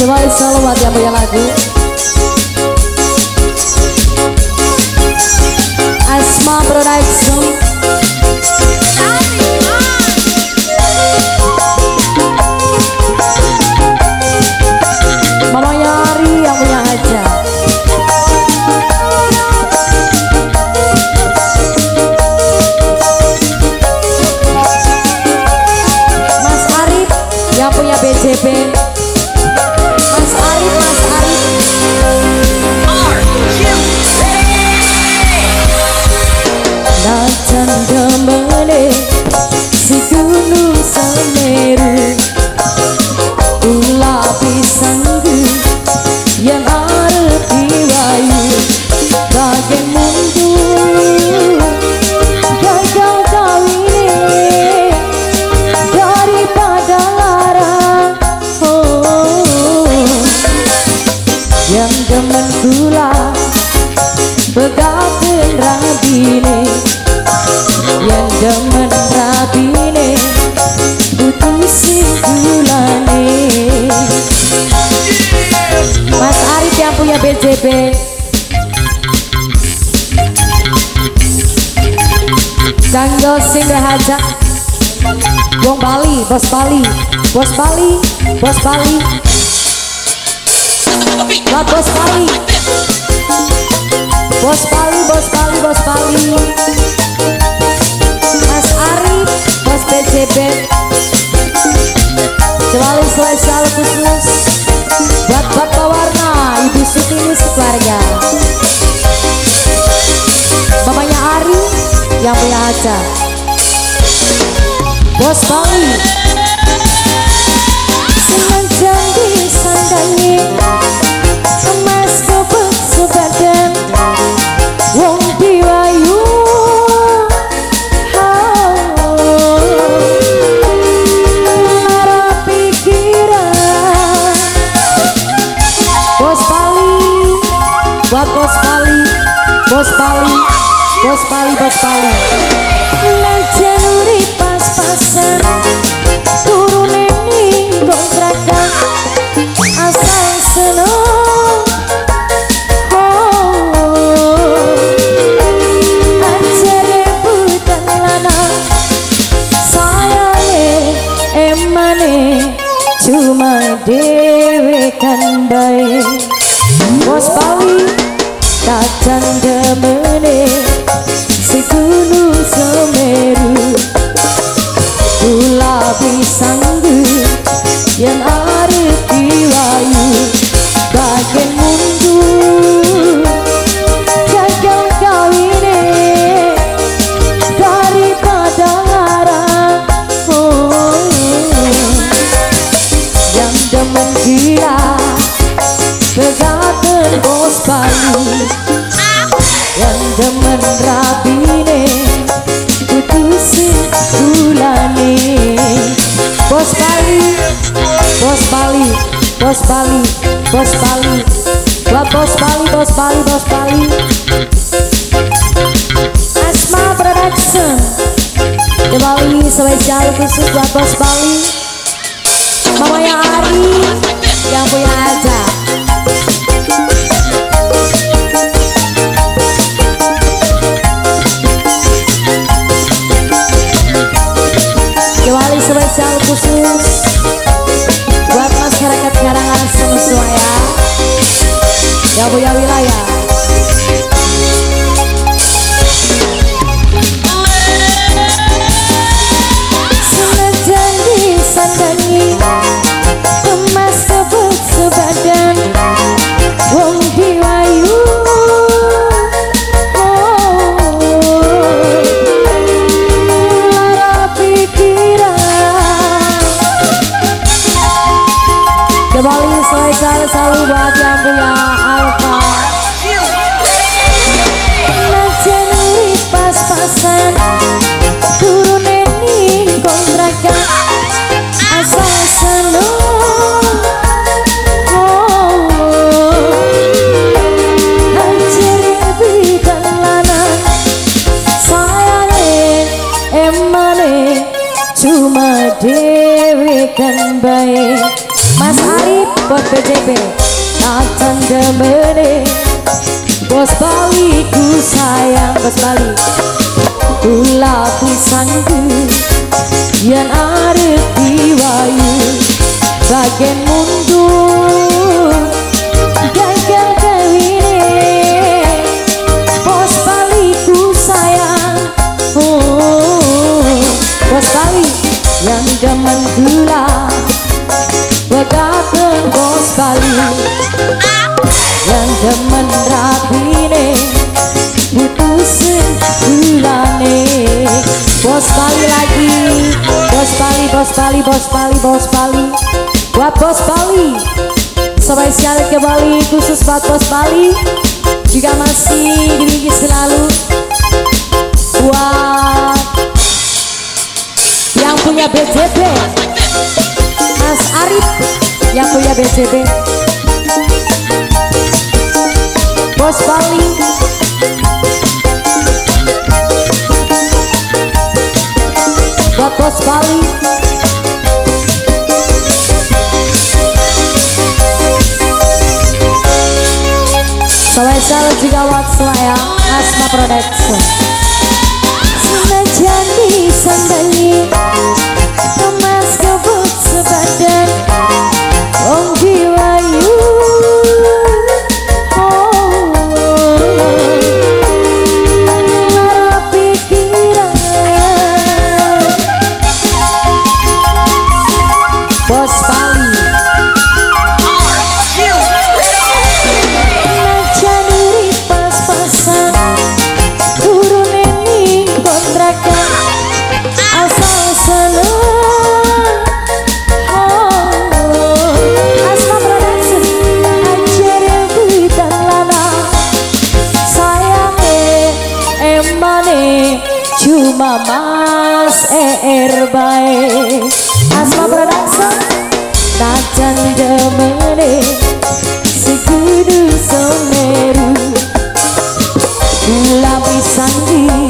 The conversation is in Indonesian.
Selalu buat yang lagu. Asma Production begaten rabine Wong Bali, bos Bali Bos Bali, bos Bali. Bos Bali Bos Bali, bos Bali, bos Bali Mas Arif, bos BJB Kembali spesial khusus Buat Bapak Warna, Ibu Sutini sekeluarga. Mamanya Ari yang punya aja. Bos Bali Semenjang disandangi Bali Bos Bali Bos Bali. Buat Bos Bali Bos Bali Bos Bali. Asma Production. Di Bali spesial khusus buat Bos Bali. Mamanya Ari yang punya aja Kembali spesial selalu buat yang punya Alfa Najan urip pas-pasan Buat BJB Akan demene Bos Bali ku sayang Bos Bali. Kula pisangku Yang ada di wayu Bagian mundur Putusin Bos Bali lagi Bos Bali, bos Bali, bos Bali, bos Bali. Buat bos Bali Spesial ke Bali khusus buat bos Bali. Juga masih dimiliki selalu. Buat yang punya BJB Mas Arif yang punya BJB Spesial juga buat saya Asma Production Senajani sandali Kemas mas er bae. Asma production najan demene si kudu semeru Gula pisang